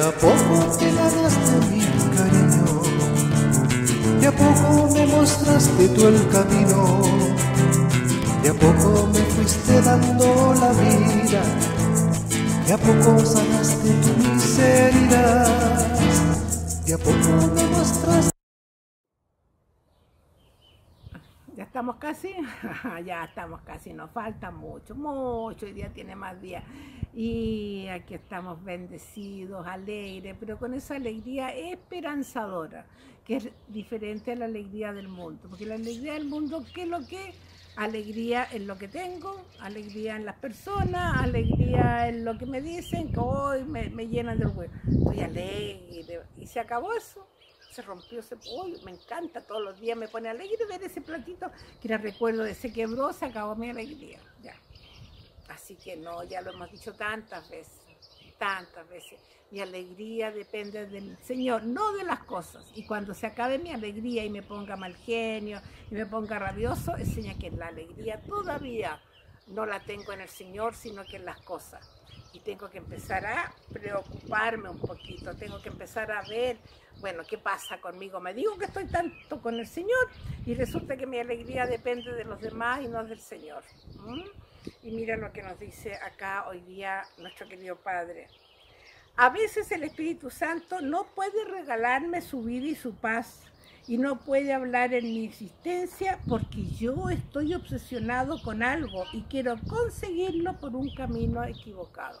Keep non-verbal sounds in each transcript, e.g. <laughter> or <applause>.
a poco te ganaste mi cariño, de a poco me mostraste tú el camino, de a poco me fuiste dando la vida, de a poco sanaste tu miseria, de a poco me mostraste. Ya estamos casi, <laughs> ya estamos casi, nos falta mucho, mucho, hoy día tiene más días. Y aquí estamos bendecidos, alegres, pero con esa alegría esperanzadora, que es diferente a la alegría del mundo. Porque la alegría del mundo, ¿qué es lo que? Alegría en lo que tengo, alegría en las personas, alegría en lo que me dicen, que hoy me, me llenan del huevo. Estoy alegre. Y se acabó eso se rompió, ese uy, me encanta, todos los días me pone alegre ver ese platito, que era recuerdo de se quebró, se acabó mi alegría, ya. Así que no, ya lo hemos dicho tantas veces, tantas veces. Mi alegría depende del Señor, no de las cosas. Y cuando se acabe mi alegría y me ponga mal genio y me ponga rabioso, enseña que la alegría todavía no la tengo en el Señor, sino que en las cosas. Y tengo que empezar a preocuparme un poquito, tengo que empezar a ver bueno, ¿qué pasa conmigo? Me digo que estoy tanto con el Señor y resulta que mi alegría depende de los demás y no del Señor. Y mira lo que nos dice acá hoy día nuestro querido Padre. A veces el Espíritu Santo no puede regalarme su vida y su paz y no puede hablar en mi existencia porque yo estoy obsesionado con algo y quiero conseguirlo por un camino equivocado.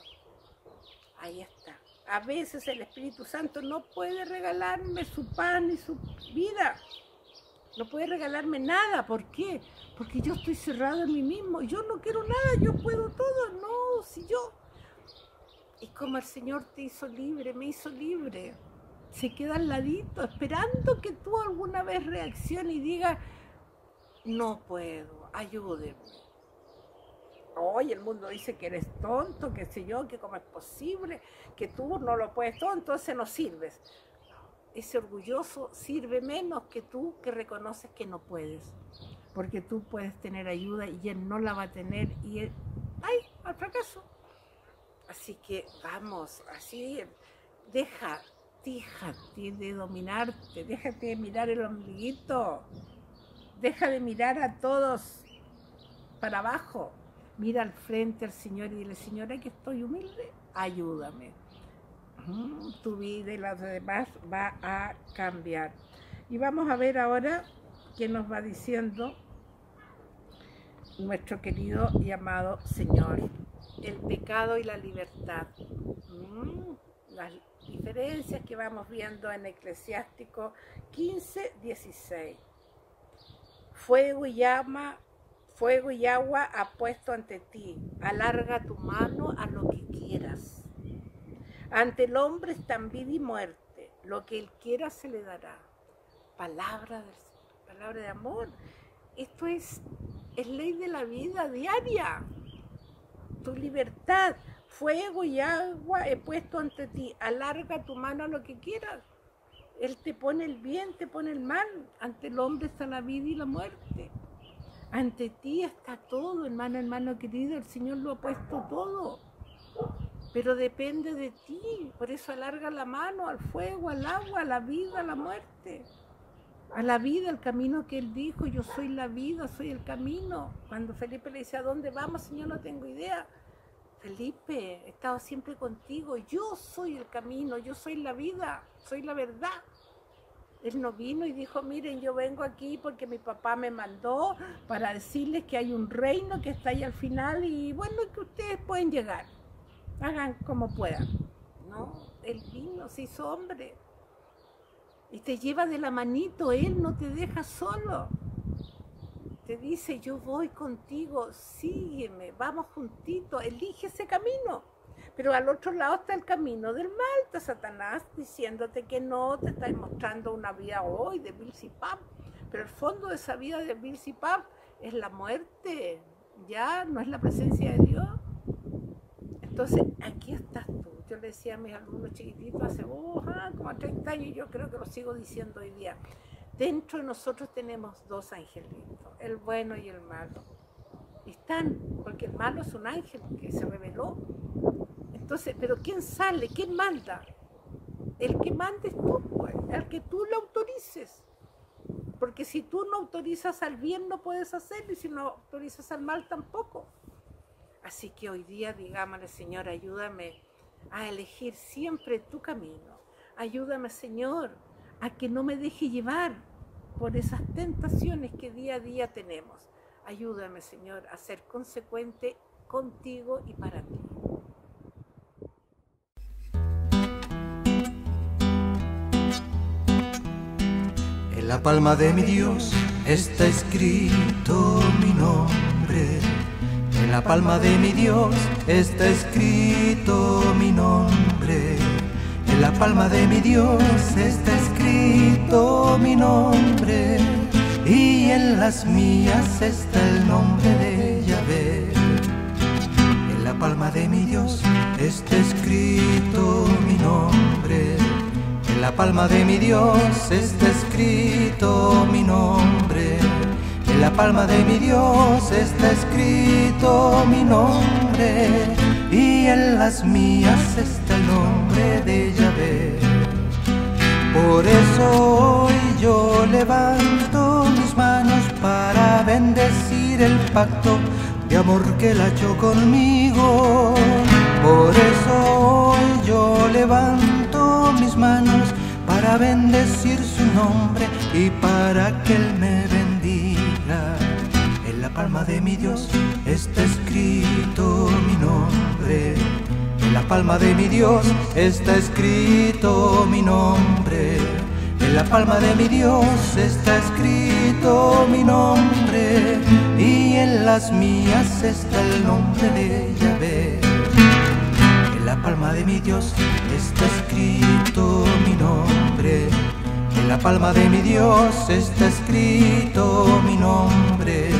Ahí está. A veces el Espíritu Santo no puede regalarme su pan y su vida. No puede regalarme nada. ¿Por qué? Porque yo estoy cerrado en mí mismo. Yo no quiero nada, yo puedo todo. No, si yo... Y como el Señor te hizo libre, me hizo libre. Se queda al ladito, esperando que tú alguna vez reacciones y digas, no puedo, ayúdeme hoy el mundo dice que eres tonto, que sé yo, que cómo es posible, que tú no lo puedes todo, entonces no sirves. Ese orgulloso sirve menos que tú que reconoces que no puedes, porque tú puedes tener ayuda y él no la va a tener y él, ¡ay! al fracaso. Así que vamos, así, deja, déjate de dominarte, déjate de mirar el ombliguito, deja de mirar a todos para abajo, mira al frente al Señor y dile, Señora, que estoy humilde, ayúdame. Mm, tu vida y la demás va a cambiar. Y vamos a ver ahora qué nos va diciendo nuestro querido y amado Señor. El pecado y la libertad. Mm, las diferencias que vamos viendo en Eclesiástico 15, 16. Fuego y llama Fuego y agua ha puesto ante ti. Alarga tu mano a lo que quieras. Ante el hombre están vida y muerte. Lo que él quiera se le dará. Palabra de, palabra de amor. Esto es, es ley de la vida diaria. Tu libertad. Fuego y agua he puesto ante ti. Alarga tu mano a lo que quieras. Él te pone el bien, te pone el mal. Ante el hombre está la vida y la muerte. Ante ti está todo, hermano, hermano querido, el Señor lo ha puesto todo. Pero depende de ti, por eso alarga la mano al fuego, al agua, a la vida, a la muerte. A la vida, el camino que Él dijo, yo soy la vida, soy el camino. Cuando Felipe le dice, ¿a dónde vamos, Señor? No tengo idea. Felipe, he estado siempre contigo, yo soy el camino, yo soy la vida, soy la verdad. Él no vino y dijo, miren, yo vengo aquí porque mi papá me mandó para decirles que hay un reino que está ahí al final y bueno, que ustedes pueden llegar. Hagan como puedan. No, él vino, se hizo hombre. Y te lleva de la manito, él no te deja solo. Te dice, yo voy contigo, sígueme, vamos juntito, elige ese camino. Pero al otro lado está el camino del mal, está Satanás diciéndote que no, te está mostrando una vida hoy de Bilsipap. Pero el fondo de esa vida de Bilsipap es la muerte, ya no es la presencia de Dios. Entonces, aquí estás tú. Yo le decía a mis alumnos chiquititos hace oh, como 30 años, yo creo que lo sigo diciendo hoy día. Dentro de nosotros tenemos dos angelitos, el bueno y el malo. Están, porque el malo es un ángel que se reveló entonces, pero ¿quién sale? ¿Quién manda? el que mandes tú, pues, el que tú lo autorices. Porque si tú no autorizas al bien, no puedes hacerlo, y si no autorizas al mal, tampoco. Así que hoy día, digámosle, Señor, ayúdame a elegir siempre tu camino. Ayúdame, Señor, a que no me deje llevar por esas tentaciones que día a día tenemos. Ayúdame, Señor, a ser consecuente contigo y para ti. En la palma de mi Dios está escrito mi nombre. En la palma de mi Dios está escrito mi nombre. En la palma de mi Dios está escrito mi nombre. Y en las mías está el nombre de Yahvé. En la palma de mi Dios está escrito mi nombre. En la palma de mi Dios está escrito mi nombre. En la palma de mi Dios está escrito mi nombre. Y en las mías está el nombre de Yahvé. Por eso hoy yo levanto mis manos para bendecir el pacto de amor que él ha hecho conmigo. Por eso hoy yo levanto mis manos para bendecir su nombre y para que él me bendiga. En la palma de mi Dios está escrito mi nombre. La palma de mi Dios está escrito mi nombre. En la palma de mi Dios está escrito mi nombre. Y en las mías está el nombre de Yahvé. En la palma de mi Dios está escrito mi nombre. En la palma de mi Dios está escrito mi nombre.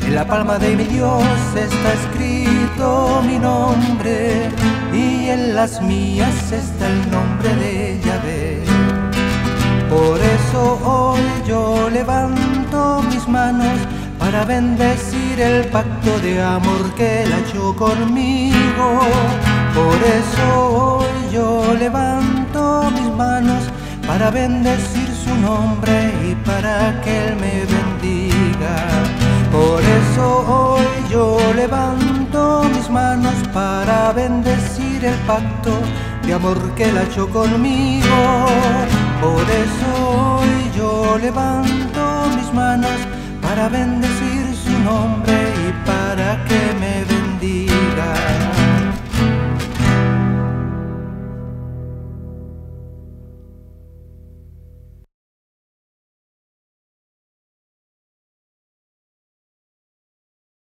En la palma de mi Dios está escrito mi nombre y en las mías está el nombre de Yahvé. Por eso hoy yo levanto mis manos para bendecir el pacto de amor que él ha hecho conmigo. Por eso hoy yo levanto mis manos para bendecir su nombre y para que él me bendiga. Por eso hoy yo levanto mis manos para bendecir el pacto de amor que él ha hecho conmigo. Por eso yo levanto mis manos para bendecir su nombre